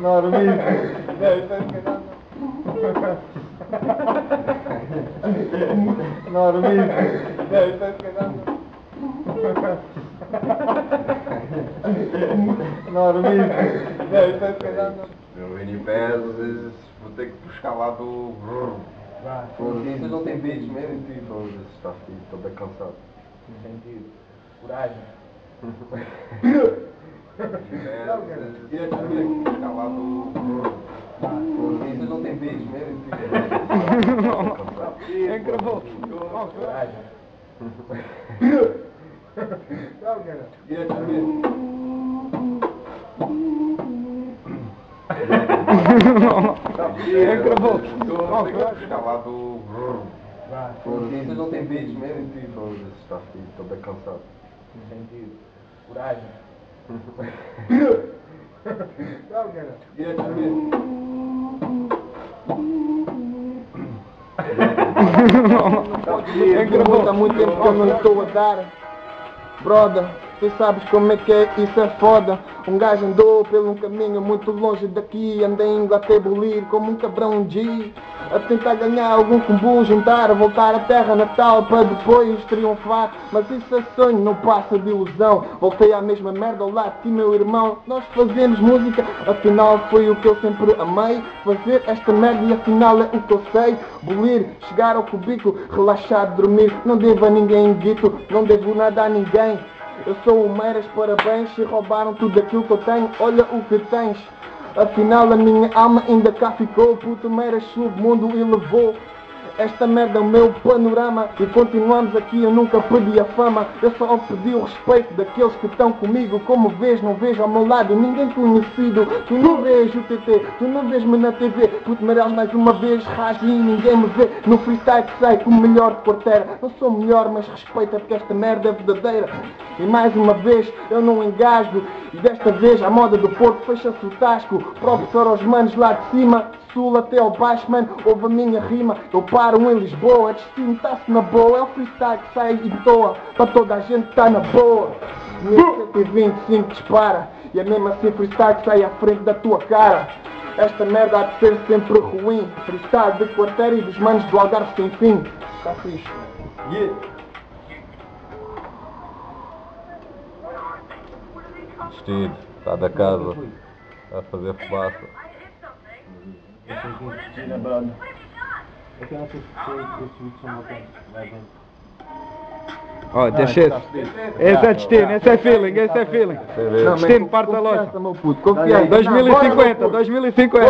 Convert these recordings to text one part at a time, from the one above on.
No, lo mismo. No, lo mismo. No, lo mismo. Eu venho em pé, às vezes vou ter que buscar lá do. Vocês não têm beat mesmo? Foda-se, está estou bem cansado. Sentido. Coragem. E não têm beat mesmo? E? Estou ter que buscar lá do. Vocês não têm beat mesmo? Foda-se, está filho, estou bem cansado. Sentido. Coragem. E às vezes. Quem gravou? Há muito tempo que eu não estou a dar. Brother, tu sabes como é que é, isso é foda. Um gajo andou pelo um caminho muito longe daqui, andei indo até bolir como um cabrão G. A tentar ganhar algum combo, juntar, voltar à terra natal para depois triunfar. Mas isso é sonho, não passa de ilusão. Voltei à mesma merda ao lado de meu irmão. Nós fazemos música, afinal foi o que eu sempre amei. Fazer esta merda e afinal é o que eu sei. Bolir, chegar ao cubico, relaxar, dormir. Não devo a ninguém guito, não devo nada a ninguém. Eu sou o Meiras, parabéns, se roubaram tudo aquilo que eu tenho, olha o que tens. Afinal a minha alma ainda cá ficou, puto Meiras submundo e levou. Esta merda é o meu panorama e continuamos aqui, eu nunca pedi a fama, eu só pedi o respeito daqueles que estão comigo. Como vês, não vejo ao meu lado ninguém conhecido. Tu não vês o TT, tu não vês-me na TV. Puto Meiras mais uma vez, rasgo e ninguém me vê. No freestyle que sai como melhor de quarteira. Não sou melhor, mas respeita porque esta merda é verdadeira. E mais uma vez, eu não engasgo. E desta vez, a moda do Porto fecha-se o tasco. Próprio para os manos lá de cima, sul até ao baixo, mano. Ouve a minha rima, eu paro em Lisboa. Destino está-se na boa, é o freestyle que sai e toa. Para toda a gente tá na boa. Minha 125 dispara. E é mesmo assim freestyle que sai à frente da tua cara. Esta merda há de ser sempre ruim. Freestyle de quarteira e dos manos do Algarve sem fim. Está fixe. Yeah. Vestido, está da casa, a fazer fumaça. Ó, deixa esse. Esse é destino, esse é feeling, esse é feeling. Destino, parte da loja. Confiança, meu puto, confiança. 2050, 2050.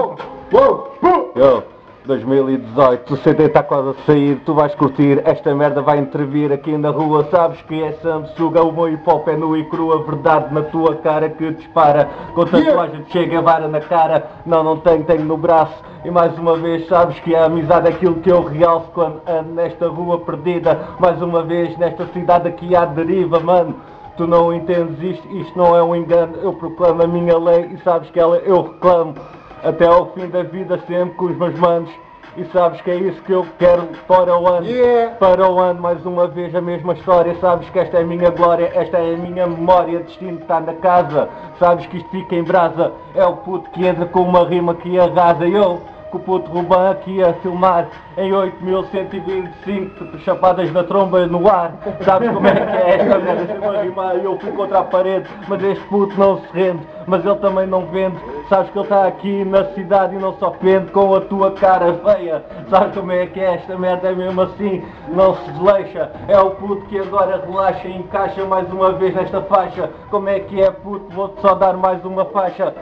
Yo, 2018, o CD está quase a sair, tu vais curtir, esta merda vai intervir aqui na rua, sabes que é Samsuga, o meu hip hop é nu e crua, verdade na tua cara que dispara, com tatuagem de chega vara na cara, não, não tenho, tenho no braço, e mais uma vez sabes que a amizade é aquilo que eu realço quando ando nesta rua perdida, mais uma vez nesta cidade aqui à deriva, mano. Tu não entendes isto, isto não é um engano, eu proclamo a minha lei e sabes que ela eu reclamo até ao fim da vida sempre com os meus manos. E sabes que é isso que eu quero para o ano. Yeah. Para o ano, mais uma vez a mesma história. Sabes que esta é a minha glória, esta é a minha memória. Destino está na casa. Sabes que isto fica em brasa. É o puto que entra com uma rima que arrasa. Eu, com o puto Ruban aqui a filmar em 8125 chapadas na tromba no ar. Sabes como é que é esta merda? Sempre a rimar e eu fui contra a parede. Mas este puto não se rende, mas ele também não vende. Sabes que ele está aqui na cidade e não se ofende com a tua cara feia. Sabes como é que é esta merda? É mesmo assim, não se desleixa. É o puto que agora relaxa e encaixa mais uma vez nesta faixa. Como é que é, puto? Vou-te só dar mais uma faixa.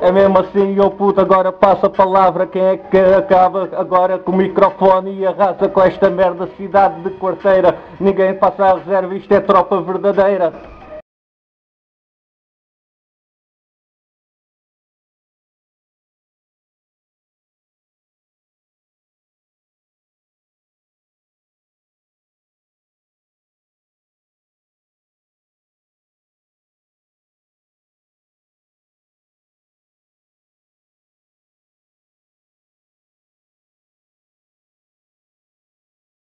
É mesmo assim, eu puto, agora passa a palavra. Quem é que acaba agora com o microfone e arrasa com esta merda cidade de quarteira? Ninguém passa a reserva, isto é tropa verdadeira.